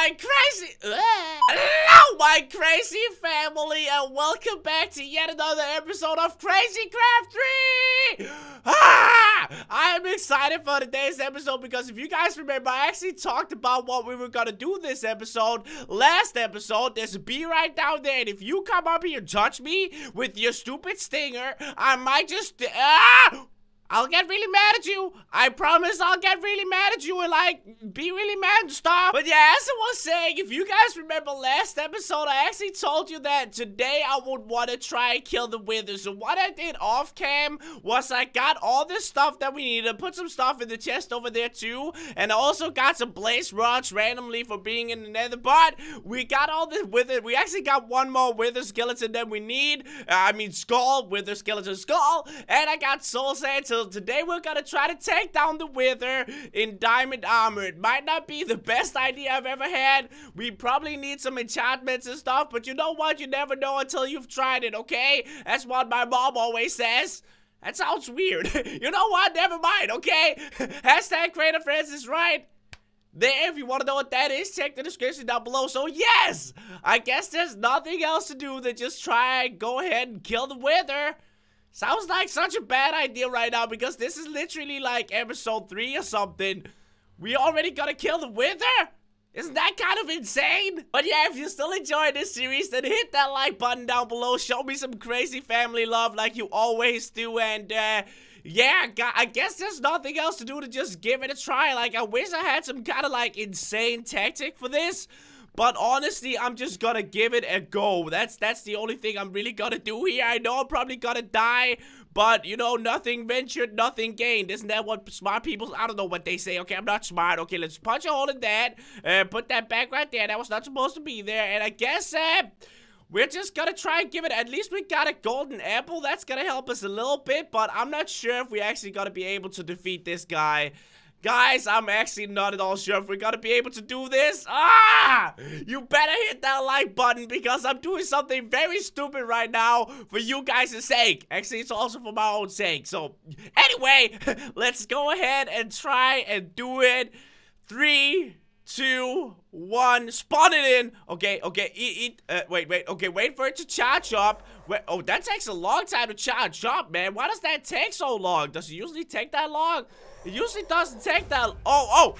my crazy... Hello, my crazy family, and welcome back to yet another episode of Crazy Craft 3! Ah! I am excited for today's episode because if you guys remember, I actually talked about what we were gonna do this episode last episode. There's a bee right down there, and if you come up here and touch me with your stupid stinger, I might just... Ah! I'll get really mad at you. I promise I'll get really mad at you and like be really mad and stuff. But yeah, as I was saying, if you guys remember last episode, I actually told you that today I would want to try and kill the wither. So what I did off cam was I got all this stuff that we needed. Put some stuff in the chest over there too. And I also got some blaze rods randomly for being in the nether. But we got all this wither. We actually got one more wither skeleton that we need. Uh, I mean skull, wither skeleton skull. And I got soul sand. So today we're gonna try to take down the Wither in diamond armor. It might not be the best idea I've ever had. We probably need some enchantments and stuff, but you know what? You never know until you've tried it, okay? That's what my mom always says. That sounds weird. you know what? Never mind, okay? Hashtag Crainer Friends is right. There, if you want to know what that is, check the description down below. So, yes! I guess there's nothing else to do than just try and go ahead and kill the Wither. Sounds like such a bad idea right now because this is literally like episode 3 or something. We already gotta kill the Wither? Isn't that kind of insane? But yeah, if you're still enjoying this series, then hit that like button down below. Show me some crazy family love like you always do. And uh, yeah, I guess there's nothing else to do to just give it a try. Like, I wish I had some kind of like insane tactic for this. But honestly, I'm just gonna give it a go. That's that's the only thing I'm really gonna do here. I know I'm probably gonna die, but you know, nothing ventured, nothing gained. Isn't that what smart people? I don't know what they say. Okay, I'm not smart. Okay, let's punch a hole in that. Uh, put that back right there. That was not supposed to be there. And I guess uh, we're just gonna try and give it, at least we got a golden apple. That's gonna help us a little bit, but I'm not sure if we actually gonna be able to defeat this guy. Guys, I'm actually not at all sure if we're gonna be able to do this. Ah! You better hit that like button because I'm doing something very stupid right now for you guys' sake. Actually, it's also for my own sake. So, anyway, let's go ahead and try and do it. Three, two, one. Spawn it in. Okay, okay, eat, eat. Uh, wait, wait. Okay, wait for it to charge up. Wait, oh, that takes a long time to charge up, man. Why does that take so long? Does it usually take that long? It usually doesn't take that. Oh, oh.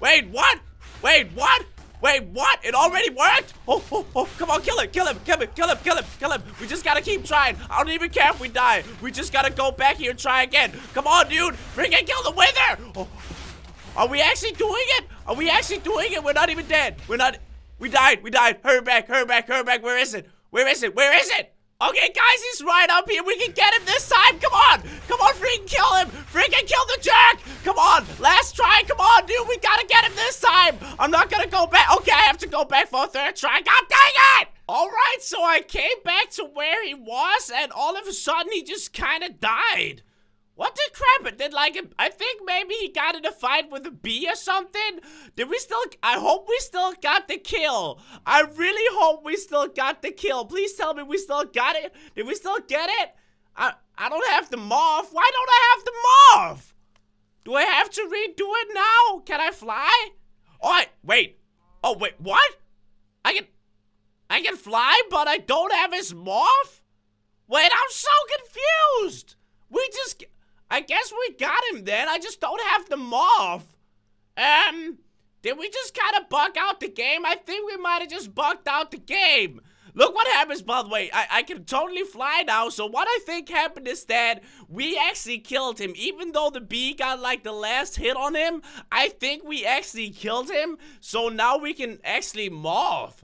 Wait, what? Wait, what? Wait, what? It already worked? Oh, oh, oh, come on, kill him, kill him, kill him, kill him, kill him, kill him. We just gotta keep trying. I don't even care if we die. We just gotta go back here and try again. Come on, dude. Bring it, kill the wither. Oh. Are we actually doing it? Are we actually doing it? We're not even dead. We're not. We died. We died. Hurry back, hurry back, hurry back. Where is it? Where is it? Where is it? Okay, guys, he's right up here. We can get him this time. Come on. Come on, freaking kill him. Freaking kill the jerk. Come on. Last try. Come on, dude. We gotta get him this time. I'm not gonna go back. Okay, I have to go back for a third try. God dang it. All right, so I came back to where he was, and all of a sudden, he just kind of died. What the crap? Did like I think maybe he got in a fight with a bee or something? Did we still I hope we still got the kill. I really hope we still got the kill. Please tell me we still got it. Did we still get it? I I don't have the morph. Why don't I have the morph? Do I have to redo it now? Can I fly? Oh, I, wait. Oh, wait, what? I can I can fly, but I don't have his morph? Wait, I'm so confused. We just I guess we got him then. I just don't have the morph. Um, did we just kind of bug out the game? I think we might have just bugged out the game. Look what happens, by the way. I, I can totally fly now. So what I think happened is that we actually killed him. Even though the bee got like the last hit on him, I think we actually killed him. So now we can actually morph.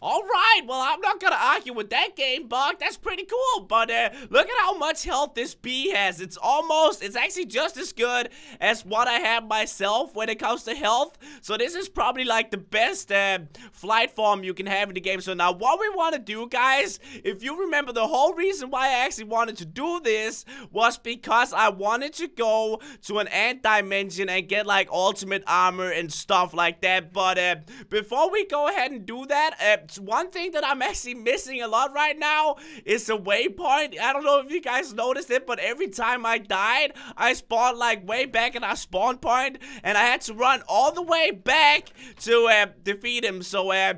All right, well, I'm not gonna argue with that game, Buck. That's pretty cool. But uh, look at how much health this bee has. It's almost, it's actually just as good as what I have myself when it comes to health. So this is probably like the best uh, flight form you can have in the game. So now what we want to do, guys, if you remember the whole reason why I actually wanted to do this was because I wanted to go to an ant dimension and get like ultimate armor and stuff like that. But uh, before we go ahead and do that, uh, one thing that I'm actually missing a lot right now is a waypoint. I don't know if you guys noticed it, but every time I died, I spawned like way back in our spawn point, and I had to run all the way back to uh, defeat him. So, uh,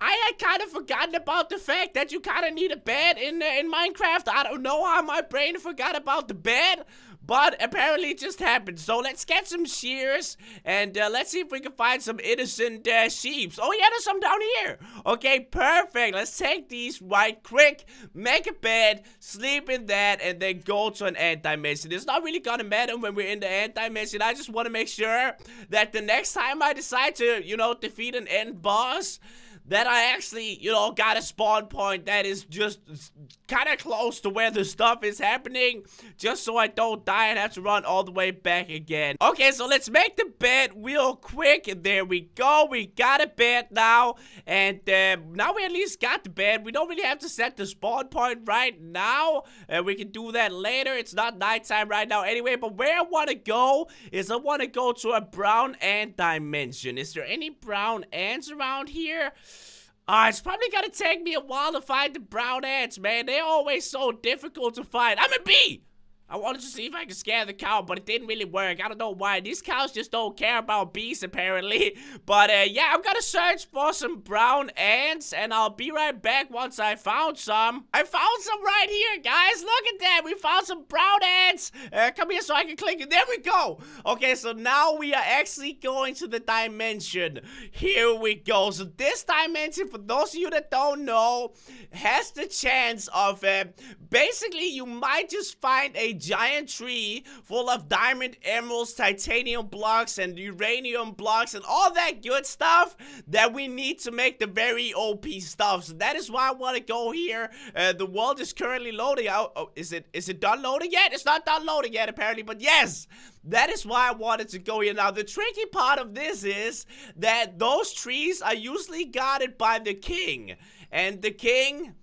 I had kind of forgotten about the fact that you kind of need a bed in uh, in Minecraft. I don't know how my brain forgot about the bed, but apparently it just happened. So let's get some shears and uh, let's see if we can find some innocent uh, sheep. Oh yeah, there's some down here. Okay, perfect. Let's take these right quick, make a bed, sleep in that, and then go to an end dimension. It's not really gonna matter when we're in the end dimension. I just want to make sure that the next time I decide to, you know, defeat an end boss, that I actually, you know, got a spawn point that is just kind of close to where the stuff is happening, just so I don't die and have to run all the way back again. Okay, so let's make the bed real quick, there we go. We got a bed now, and uh, now we at least got the bed. We don't really have to set the spawn point right now, and we can do that later. It's not nighttime right now anyway, but where I want to go is I want to go to a brown ant dimension. Is there any brown ants around here? Uh, it's probably gonna take me a while to find the brown ants, man. They're always so difficult to find. I'm a bee! I wanted to see if I could scare the cow, but it didn't really work. I don't know why. These cows just don't care about bees, apparently. But, uh, yeah, I'm gonna search for some brown ants, and I'll be right back once I found some. I found some right here, guys. Look at that. We found some brown ants. Uh, come here so I can click it. There we go. Okay, so now we are actually going to the dimension. Here we go. So this dimension, for those of you that don't know, has the chance of, uh, basically, you might just find a giant tree full of diamond, emeralds, titanium blocks, and uranium blocks, and all that good stuff that we need to make the very OP stuff. So that is why I want to go here. Uh, the world is currently loading out. Oh, is it is it done loading yet? It's not done loading yet, apparently, but yes! That is why I wanted to go here. Now, the tricky part of this is that those trees are usually guarded by the king. And the king,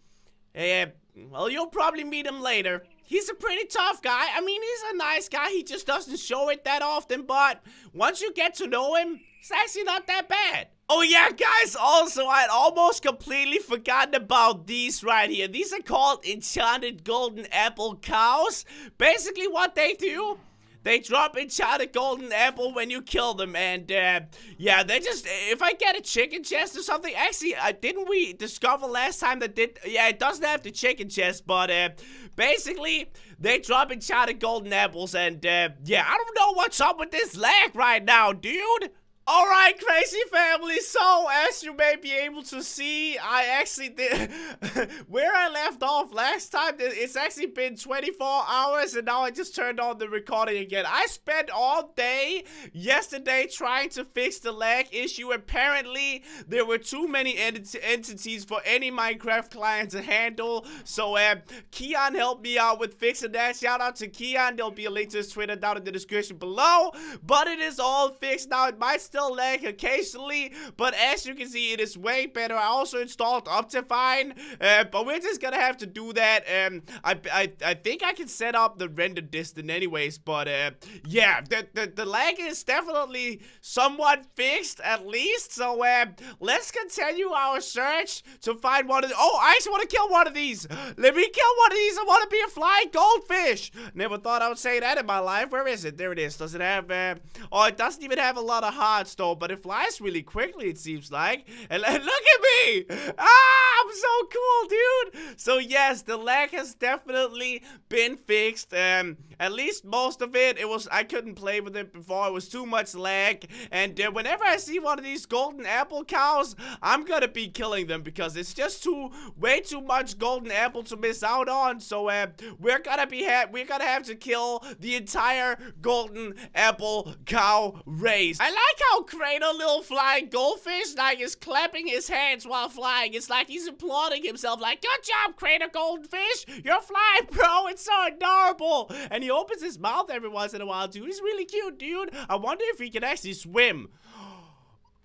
uh, well, you'll probably meet him later. He's a pretty tough guy. I mean, he's a nice guy. He just doesn't show it that often, but once you get to know him, it's actually not that bad. Oh yeah, guys, also, I'd almost completely forgotten about these right here. These are called enchanted golden apple cows. Basically, what they do they drop enchanted golden apple when you kill them, and uh, yeah, they just if I get a chicken chest or something. Actually, uh, didn't we discover last time that did? Yeah, it doesn't have the chicken chest, but uh, basically they drop enchanted golden apples, and uh, yeah, I don't know what's up with this lag right now, dude. Alright, crazy family, so as you may be able to see, I actually did, where I left off last time, it's actually been 24 hours and now I just turned on the recording again. I spent all day yesterday trying to fix the lag issue. Apparently, there were too many ent entities for any Minecraft client to handle, so uh, Keon helped me out with fixing that. Shout out to Keon, there'll be a link to his Twitter down in the description below, but it is all fixed now. It might still lag occasionally, but as you can see, it is way better. I also installed Optifine, uh, but we're just gonna have to do that. Um, I, I, I think I can set up the render distance anyways, but uh, yeah, the, the, the lag is definitely somewhat fixed at least, so uh, let's continue our search to find one of the- Oh, I just want to kill one of these! Let me kill one of these! I want to be a flying goldfish! Never thought I would say that in my life. Where is it? There it is. Does it have, uh, oh, it doesn't even have a lot of hearts though, but it flies really quickly, it seems like. And look at me! Ah, I'm so cool, dude! So yes, the lag has definitely been fixed. Um, at least most of it, it was, I couldn't play with it before. It was too much lag. And uh, whenever I see one of these golden apple cows, I'm gonna be killing them because it's just too, way too much golden apple to miss out on. So uh, we're gonna be, we're gonna have to kill the entire golden apple cow race. I like how Cradle, little flying goldfish, like is clapping his hands while flying. It's like he's applauding himself, like, good job, Cradle Goldfish. You're flying, bro. It's so adorable. And he opens his mouth every once in a while, dude. He's really cute, dude. I wonder if he can actually swim.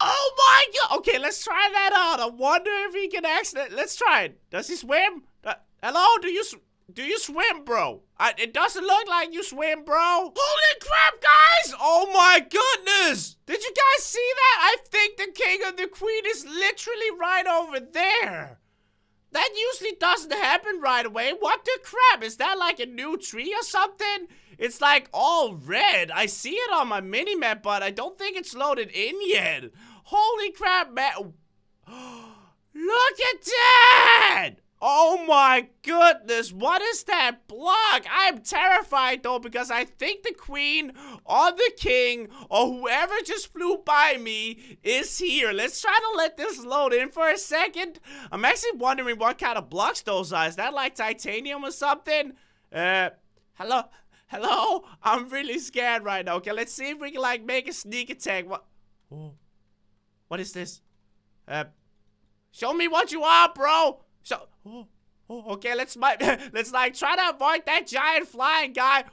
Oh my god! Okay, let's try that out. I wonder if he can actually. Let's try it. Does he swim? Uh, hello? Do you? do you swim, bro? I, it doesn't look like you swim, bro. Holy crap, guys! Oh my goodness! Did you guys see that? I think the king and the queen is literally right over there. That usually doesn't happen right away. What the crap? Is that like a new tree or something? It's like all red. I see it on my mini-map, but I don't think it's loaded in yet. Holy crap, man. Look at that! Oh my goodness, what is that block? I'm terrified though because I think the queen or the king or whoever just flew by me is here. Let's try to let this load in for a second. I'm actually wondering what kind of blocks those are. Is that like titanium or something? Uh, hello? Hello? I'm really scared right now. Okay, let's see if we can like make a sneak attack. What? Oh. What is this? Uh, show me what you are, bro. So, oh, oh, okay, let's let's like try to avoid that giant flying guy.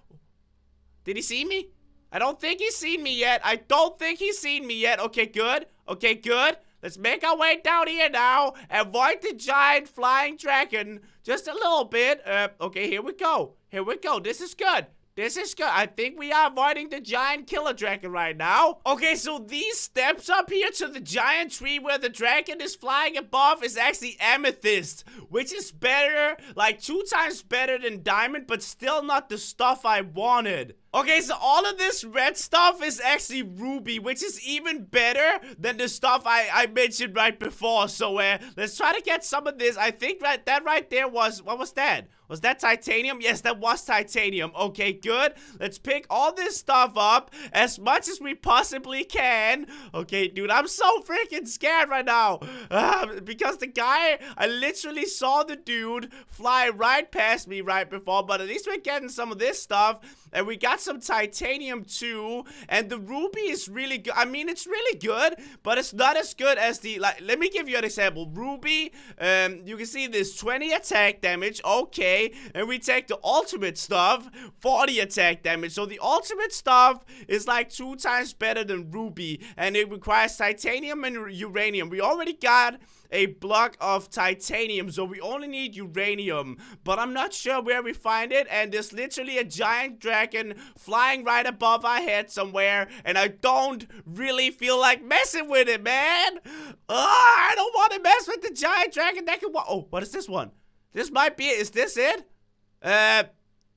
Did he see me? I don't think he's seen me yet. I don't think he's seen me yet. Okay, good. Okay, good. Let's make our way down here now. Avoid the giant flying dragon just a little bit. Uh, okay, here we go. Here we go. This is good. This is good. I think we are avoiding the giant killer dragon right now. Okay, so these steps up here to the giant tree where the dragon is flying above is actually amethyst, which is better, like two times better than diamond, but still not the stuff I wanted. Okay, so all of this red stuff is actually ruby, which is even better than the stuff I, I mentioned right before. So uh, let's try to get some of this. I think right, that right there was, what was that? Was that titanium? Yes, that was titanium. Okay, good. Let's pick all this stuff up as much as we possibly can. Okay, dude, I'm so freaking scared right now. Uh, because the guy, I literally saw the dude fly right past me right before. But at least we're getting some of this stuff. And we got some titanium too. And the ruby is really good. I mean, it's really good, but it's not as good as the, like, let me give you an example. Ruby, um, you can see this 20 attack damage. Okay. And we take the ultimate stuff, 40 attack damage. So the ultimate stuff is like two times better than ruby. And it requires titanium and uranium. We already got a block of titanium, so we only need uranium. But I'm not sure where we find it, and there's literally a giant dragon flying right above our head somewhere, and I don't really feel like messing with it, man. I don't want to mess with the giant dragon that can Oh, what is this one? This might be it. Is this it? Uh,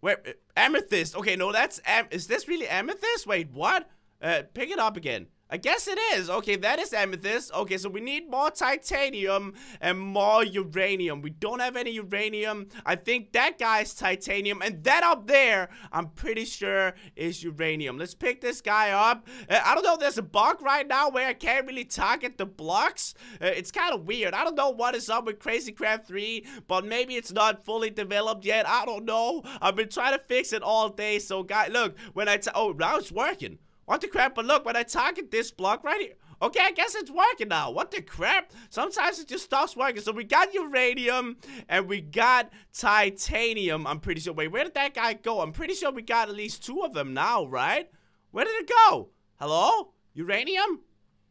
wait, amethyst. Okay, no, that's am. Is this really amethyst? Wait, what? Uh, pick it up again. I guess it is. Okay, that is amethyst. Okay, so we need more titanium and more uranium. We don't have any uranium. I think that guy's titanium. And that up there, I'm pretty sure is uranium. Let's pick this guy up. Uh, I don't know. There's a bug right now where I can't really target the blocks. Uh, it's kind of weird. I don't know what is up with Crazy Craft 3, but maybe it's not fully developed yet. I don't know. I've been trying to fix it all day. So, guys, look, when I... Oh, now it's working. What the crap? But look, when I target this block right here, Okay, I guess it's working now. What the crap? Sometimes it just stops working. So we got uranium and we got titanium. I'm pretty sure. Wait, where did that guy go? I'm pretty sure we got at least two of them now, right? Where did it go? Hello? Uranium?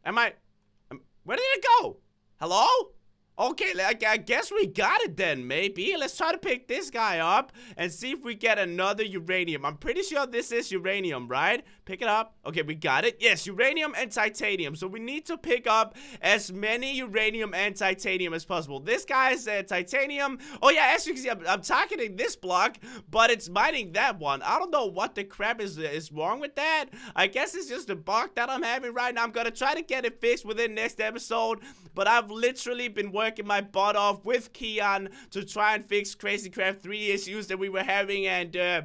Am I... Where did it go? Hello? Okay, like, I guess we got it then, maybe. Let's try to pick this guy up and see if we get another uranium. I'm pretty sure this is uranium, right? Pick it up. Okay, we got it. Yes, uranium and titanium. So we need to pick up as many uranium and titanium as possible. This guy is uh, titanium. Oh, yeah, as you can see, I'm, I'm, targeting this block, but it's mining that one. I don't know what the crap is, is wrong with that. I guess it's just a bug that I'm having right now. I'm going to try to get it fixed within next episode, but I've literally been working working my butt off with Keon to try and fix Crazy Craft 3 issues that we were having and uh,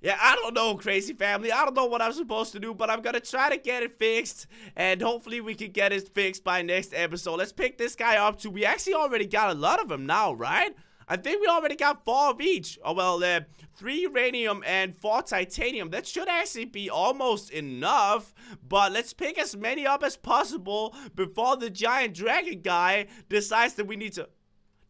yeah, I don't know, crazy family. I don't know what I'm supposed to do, but I'm gonna try to get it fixed, and hopefully we can get it fixed by next episode. Let's pick this guy up too. We actually already got a lot of them now, right? I think we already got four of each. Oh, well, uh, three uranium and four titanium. That should actually be almost enough. But let's pick as many up as possible before the giant dragon guy decides that we need to...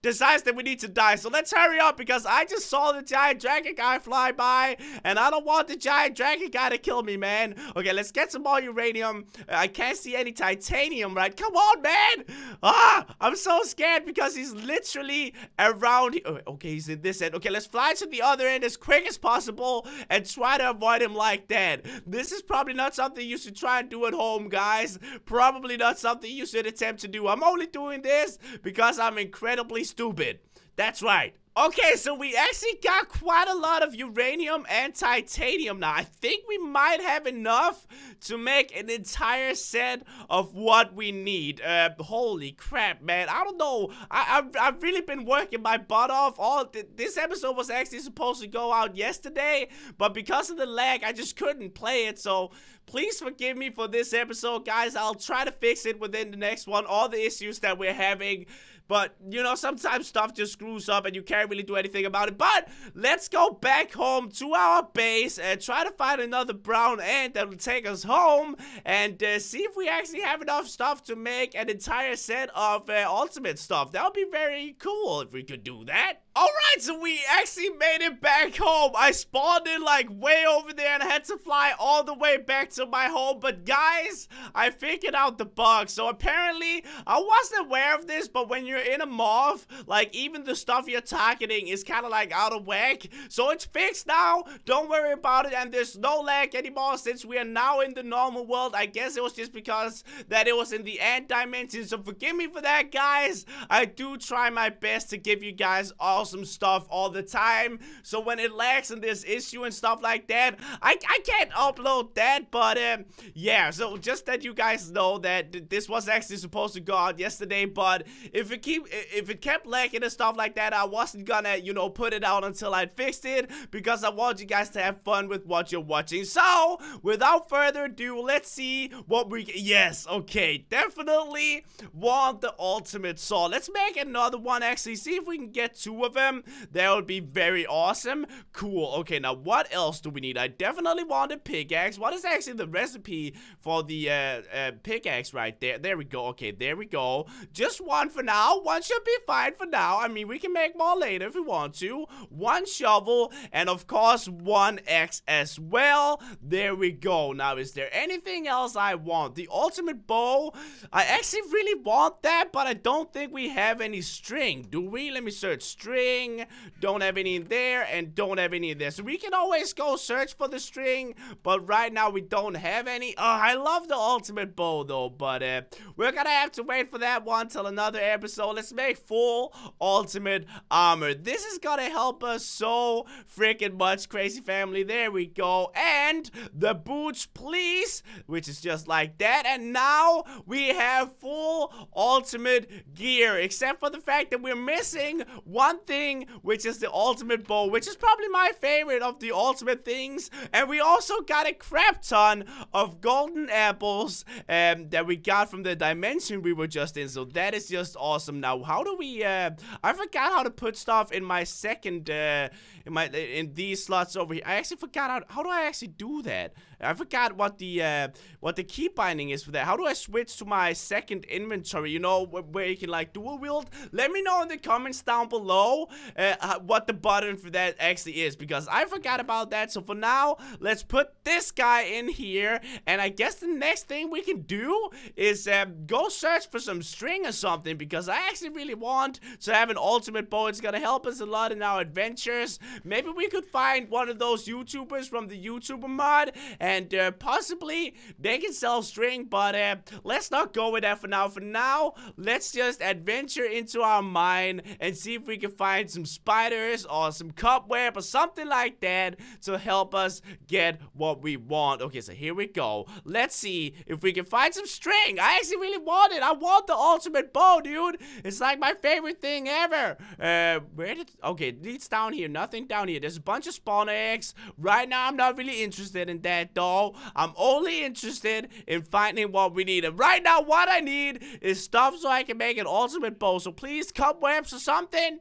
decides that we need to die. So let's hurry up because I just saw the giant dragon guy fly by and I don't want the giant dragon guy to kill me, man. Okay, let's get some more uranium. I can't see any titanium, right? Come on, man. Ah, I'm so scared because he's literally around here. Oh, okay, he's in this end. Okay, let's fly to the other end as quick as possible and try to avoid him like that. This is probably not something you should try and do at home, guys. Probably not something you should attempt to do. I'm only doing this because I'm incredibly stupid. That's right. Okay, so we actually got quite a lot of uranium and titanium now. I think we might have enough to make an entire set of what we need. Uh, holy crap, man. I don't know. I, I've, I've really been working my butt off. All th This episode was actually supposed to go out yesterday, but because of the lag, I just couldn't play it, so... Please forgive me for this episode, guys. I'll try to fix it within the next one. All the issues that we're having but, you know, sometimes stuff just screws up and you can't really do anything about it. But let's go back home to our base and try to find another brown ant that will take us home and uh, see if we actually have enough stuff to make an entire set of uh, ultimate stuff. That would be very cool if we could do that. Alright, so we actually made it back home. I spawned in like way over there and I had to fly all the way back to my home. But guys, I figured out the bug. So apparently, I wasn't aware of this, but when you're in a morph, like even the stuff you're targeting is kind of like out of whack. So it's fixed now. Don't worry about it. And there's no lag anymore since we are now in the normal world. I guess it was just because that it was in the ant dimension. So forgive me for that, guys. I do try my best to give you guys all awesome stuff all the time. So when it lags in this issue and stuff like that, I, I can't upload that. But um, yeah, so just that you guys know that this was actually supposed to go out yesterday. But if it keep if it kept lagging and stuff like that, I wasn't gonna you know put it out until I fixed it because I want you guys to have fun with what you're watching. So without further ado, let's see what we yes okay definitely want the ultimate saw. Let's make another one actually see if we can get two of them, that would be very awesome. Cool. Okay, now what else do we need? I definitely want a pickaxe. What is actually the recipe for the uh, uh, pickaxe right there? There we go. Okay, there we go. Just one for now. One should be fine for now. I mean, we can make more later if we want to. One shovel, and of course, one X as well. There we go. Now, is there anything else I want? The ultimate bow. I actually really want that, but I don't think we have any string. Do we? Let me search string string, don't have any there, and don't have any there. So we can always go search for the string, but right now we don't have any. Oh, I love the ultimate bow though, but uh, we're gonna have to wait for that one till another episode. Let's make full ultimate armor. This is gonna help us so freaking much, crazy family. There we go. And the boots, please, which is just like that. And now we have full ultimate gear, except for the fact that we're missing one thing which is the ultimate bow, which is probably my favorite of the ultimate things. And we also got a crap ton of golden apples um, that we got from the dimension we were just in. So that is just awesome. Now, how do we, uh, I forgot how to put stuff in my second, uh, in my, in these slots over here. I actually forgot how, how do I actually do that? I forgot what the uh, what the key binding is for that. How do I switch to my second inventory? You know, where you can like dual wield? Let me know in the comments down below uh, what the button for that actually is because I forgot about that. So for now, let's put this guy in here. And I guess the next thing we can do is uh, go search for some string or something because I actually really want to have an ultimate bow. It's gonna help us a lot in our adventures. Maybe we could find one of those YouTubers from the YouTuber mod and uh, possibly they can sell string, but uh, let's not go with that for now. For now, let's just adventure into our mine and see if we can find some spiders or some cobweb or something like that to help us get what we want. Okay, so here we go. Let's see if we can find some string. I actually really want it. I want the ultimate bow, dude. It's like my favorite thing ever. Uh, where did... Okay, it's down here. Nothing down here. There's a bunch of spawn eggs. Right now, I'm not really interested in that though. I'm only interested in finding what we need. And right now, what I need is stuff so I can make an ultimate bow. So please, cobwebs or something.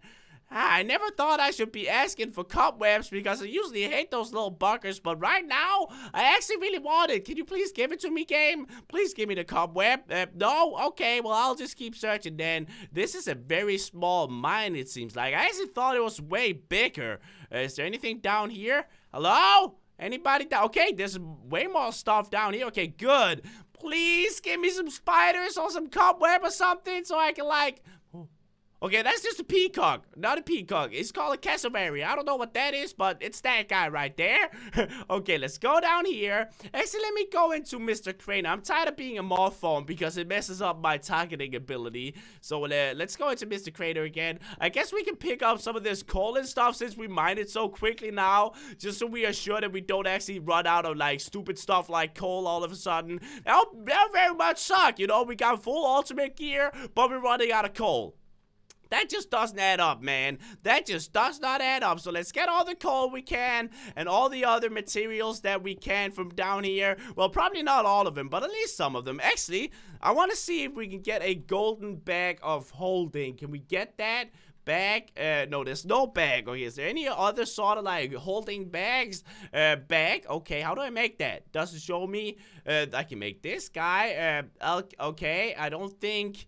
I never thought I should be asking for cobwebs because I usually hate those little buggers, but right now, I actually really want it. Can you please give it to me, game? Please give me the cobweb. Uh, no? Okay, well, I'll just keep searching then. This is a very small mine, it seems like. I actually thought it was way bigger. Uh, is there anything down here? Hello? Anybody down? Okay, there's way more stuff down here. Okay, good. Please give me some spiders or some cobweb or something so I can, like, Okay, that's just a peacock, not a peacock. It's called a cassowary. I don't know what that is, but it's that guy right there. okay, let's go down here. Actually, let me go into Mr. Crainer. I'm tired of being a morph phone because it messes up my targeting ability. So uh, let's go into Mr. Crainer again. I guess we can pick up some of this coal and stuff since we mine it so quickly now. Just so we are sure that we don't actually run out of like stupid stuff like coal all of a sudden. That would very much suck, you know? We got full ultimate gear, but we're running out of coal. That just doesn't add up, man. That just does not add up. So let's get all the coal we can and all the other materials that we can from down here. Well, probably not all of them, but at least some of them. Actually, I want to see if we can get a golden bag of holding. Can we get that? bag uh no there's no bag okay is there any other sort of like holding bags uh bag okay how do i make that does it show me uh i can make this guy uh okay i don't think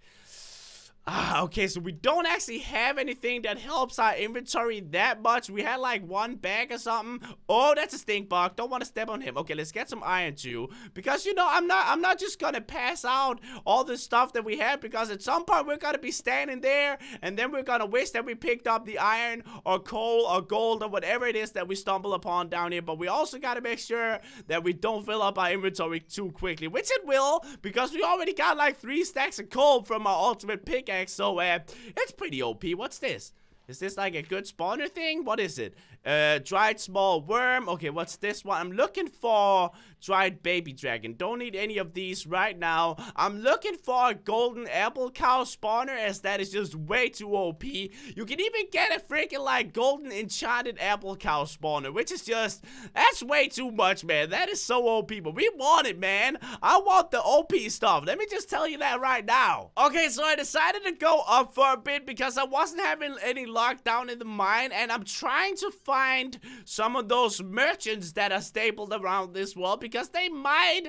Ah, okay, so we don't actually have anything that helps our inventory that much. We had like one bag or something. Oh, that's a stink bug. Don't want to step on him. Okay, let's get some iron too. Because you know, I'm not I'm not just gonna pass out all the stuff that we have because at some point we're gonna be standing there and then we're gonna wish that we picked up the iron or coal or gold or whatever it is that we stumble upon down here. But we also gotta make sure that we don't fill up our inventory too quickly, which it will because we already got like three stacks of coal from our ultimate pickaxe so uh, it's pretty OP. What's this? Is this like a good spawner thing? What is it? Uh, dried small worm. Okay, what's this one? I'm looking for dried baby dragon. Don't need any of these right now. I'm looking for a golden apple cow spawner as that is just way too OP. You can even get a freaking like golden enchanted apple cow spawner, which is just, that's way too much, man. That is so OP, but we want it, man. I want the OP stuff. Let me just tell you that right now. Okay, so I decided to go up for a bit because I wasn't having any luck down in the mine and I'm trying to find find some of those merchants that are stapled around this world because they might...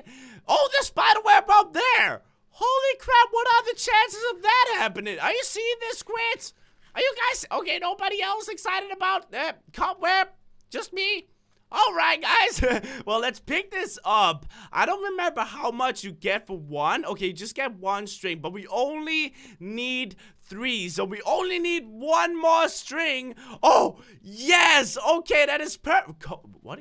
Oh, the spider web up there! Holy crap, what are the chances of that happening? Are you seeing this, Squid? Are you guys... Okay, nobody else excited about that uh, cobweb? Just me? Alright, guys. well, let's pick this up. I don't remember how much you get for one. Okay, you just get one string, but we only need three. So we only need one more string. Oh, yes. Okay, that is perfect. What?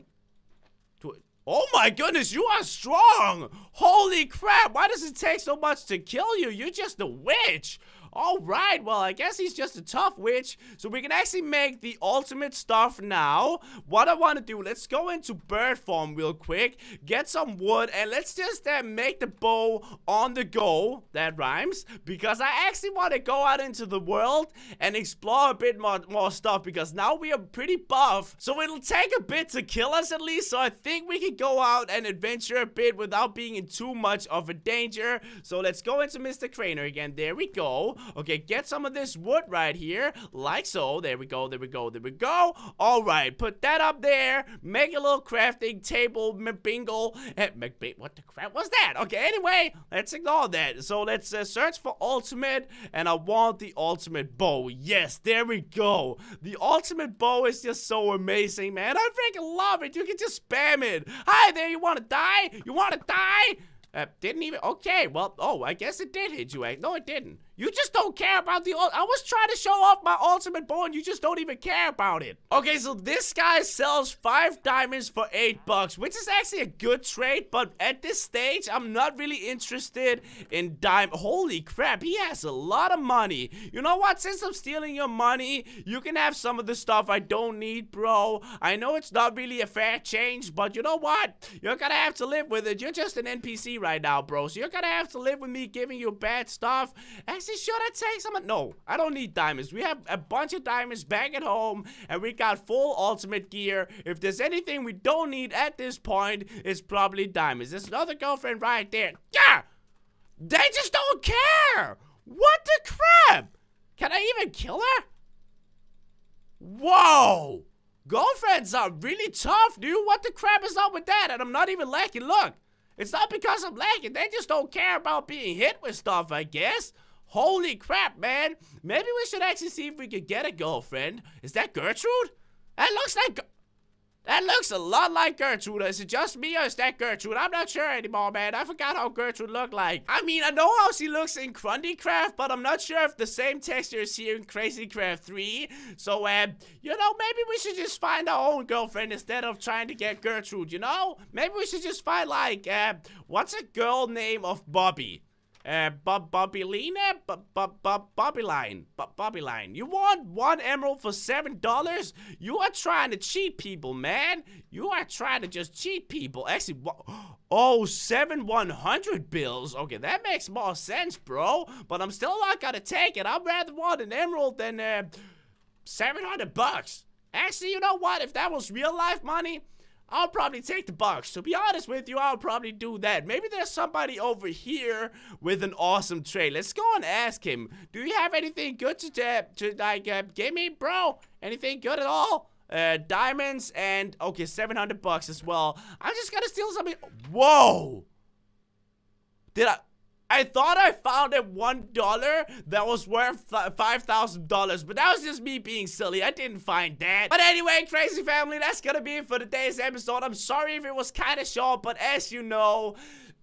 Oh my goodness, you are strong! Holy crap, why does it take so much to kill you? You're just a witch! Alright, well, I guess he's just a tough witch. So we can actually make the ultimate stuff now. What I want to do, let's go into bird form real quick. Get some wood, and let's just uh, make the bow on the go. That rhymes. Because I actually want to go out into the world and explore a bit more, more stuff. Because now we are pretty buff. So it'll take a bit to kill us at least. So I think we can go out and adventure a bit without being in too much of a danger. So let's go into Mr. Crainer again. There we go. Okay, get some of this wood right here, like so. There we go, there we go, there we go. All right, put that up there. Make a little crafting table, bingle. Eh, what the crap was that? Okay, anyway, let's ignore that. So let's uh, search for ultimate, and I want the ultimate bow. Yes, there we go. The ultimate bow is just so amazing, man. I freaking love it. You can just spam it. Hi there, you want to die? You want to die? Uh, didn't even, okay, well, oh, I guess it did hit you. Eh? No, it didn't. You just don't care about the, I was trying to show off my ultimate bow and you just don't even care about it. Okay, so this guy sells five diamonds for eight bucks, which is actually a good trade, but at this stage, I'm not really interested in dime. Holy crap, he has a lot of money. You know what, since I'm stealing your money, you can have some of the stuff I don't need, bro. I know it's not really a fair change, but you know what? You're gonna have to live with it. You're just an NPC right now, bro, so you're gonna have to live with me giving you bad stuff. Should I take some? No, I don't need diamonds. We have a bunch of diamonds back at home, and we got full ultimate gear. If there's anything we don't need at this point, it's probably diamonds. There's another girlfriend right there. Yeah! They just don't care! What the crap? Can I even kill her? Whoa! Girlfriends are really tough, dude. What the crap is up with that? And I'm not even lacking. Look, it's not because I'm lacking. They just don't care about being hit with stuff, I guess. Holy crap, man. Maybe we should actually see if we could get a girlfriend. Is that Gertrude? That looks like... That looks a lot like Gertrude. Is it just me or is that Gertrude? I'm not sure anymore, man. I forgot how Gertrude looked like. I mean, I know how she looks in Crundee Craft, but I'm not sure if the same texture is here in Crazycraft 3. So, um, you know, maybe we should just find our own girlfriend instead of trying to get Gertrude, you know? Maybe we should just find, like, uh, what's a girl name of Bobby? Uh, Bob Bobbyline? Bob Bob Bob Bobbyline. Bob Bobbyline. You want one emerald for seven dollars? You are trying to cheat people, man. You are trying to just cheat people. Actually, oh, seven 100 bills. Okay, that makes more sense, bro. But I'm still not gonna take it. I'd rather want an emerald than uh, 700 bucks. Actually, you know what? If that was real life money, I'll probably take the bucks. To be honest with you, I'll probably do that. Maybe there's somebody over here with an awesome trade. Let's go and ask him. Do you have anything good to, to like, uh, give me, bro? Anything good at all? Uh, diamonds and, okay, 700 bucks as well. I'm just gonna steal something. Whoa! Did I... I thought I found a one dollar that was worth five thousand dollars, but that was just me being silly. I didn't find that. But anyway, crazy family, that's gonna be it for today's episode. I'm sorry if it was kind of short, but as you know.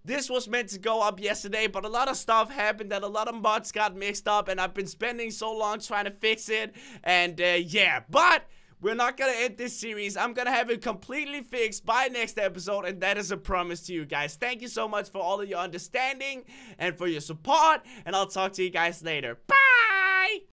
This was meant to go up yesterday, but a lot of stuff happened that a lot of mods got mixed up and I've been spending so long trying to fix it. And uh, yeah, but we're not gonna end this series. I'm gonna have it completely fixed by next episode, and that is a promise to you guys. Thank you so much for all of your understanding and for your support, and I'll talk to you guys later. Bye!